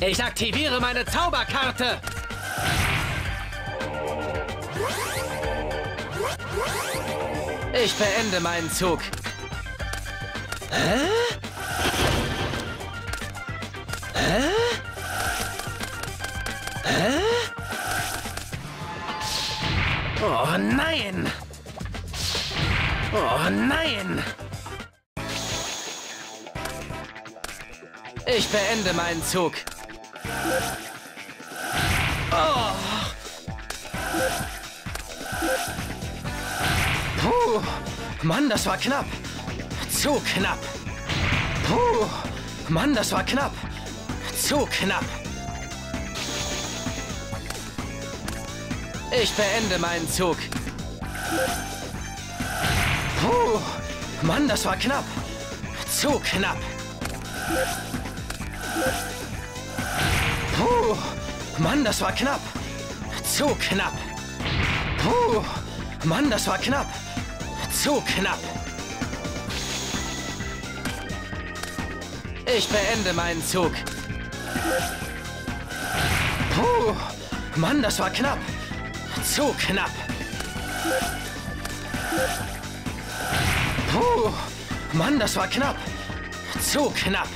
Ich aktiviere meine Zauberkarte. Ich beende meinen Zug. Hä? Hä? Hä? Oh nein! Oh nein! Ich beende meinen Zug. Puh. Mann, das war knapp. Zu knapp. Puh. Mann, das war knapp. Zu knapp. Ich beende meinen Zug. Puh. Mann, das war knapp. Zu knapp. Puh. Mann, das war knapp. Zu knapp. Puh. Mann, das war knapp. Zu knapp. Ich beende meinen Zug. Puh. Mann, das war knapp. Zu knapp. Puh. Mann, das war knapp. Zu knapp.